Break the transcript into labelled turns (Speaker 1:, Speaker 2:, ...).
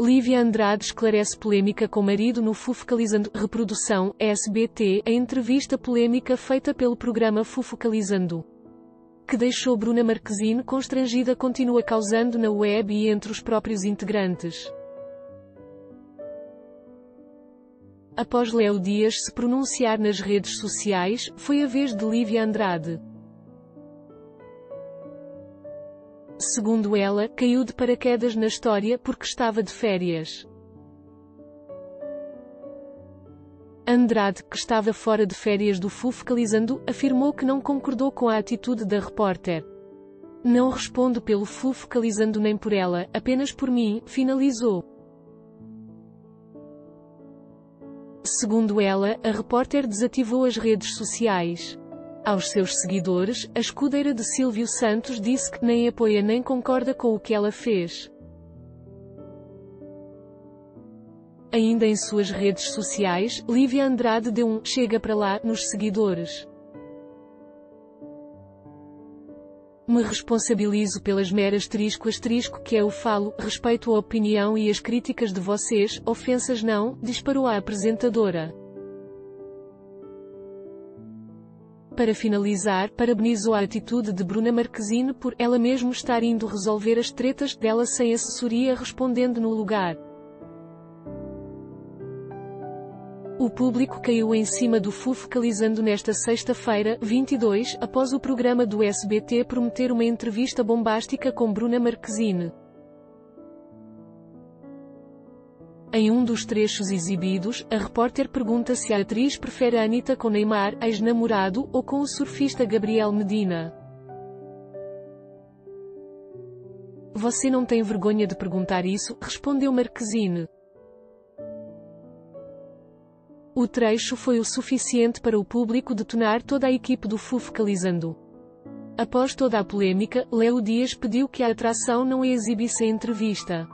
Speaker 1: Lívia Andrade esclarece polêmica com marido no Fufocalizando Reprodução, SBT, a entrevista polêmica feita pelo programa Fufocalizando. Que deixou Bruna Marquezine constrangida continua causando na web e entre os próprios integrantes. Após Léo Dias se pronunciar nas redes sociais, foi a vez de Lívia Andrade. Segundo ela, caiu de paraquedas na história porque estava de férias. Andrade, que estava fora de férias do Fufocalizando, afirmou que não concordou com a atitude da repórter. Não respondo pelo Fufocalizando nem por ela, apenas por mim, finalizou. Segundo ela, a repórter desativou as redes sociais. Aos seus seguidores, a escudeira de Silvio Santos disse que nem apoia nem concorda com o que ela fez. Ainda em suas redes sociais, Lívia Andrade deu um chega para lá nos seguidores. Me responsabilizo pelas meras asterisco asterisco que eu falo, respeito a opinião e as críticas de vocês, ofensas não, disparou a apresentadora. Para finalizar, parabenizou a atitude de Bruna Marquezine por ela mesmo estar indo resolver as tretas dela sem assessoria respondendo no lugar. O público caiu em cima do FU focalizando nesta sexta-feira, 22, após o programa do SBT prometer uma entrevista bombástica com Bruna Marquezine. Em um dos trechos exibidos, a repórter pergunta se a atriz prefere a Anitta com Neymar, ex-namorado, ou com o surfista Gabriel Medina. Você não tem vergonha de perguntar isso, respondeu Marquezine. O trecho foi o suficiente para o público detonar toda a equipe do FU focalizando. Após toda a polêmica, Léo Dias pediu que a atração não exibisse a entrevista.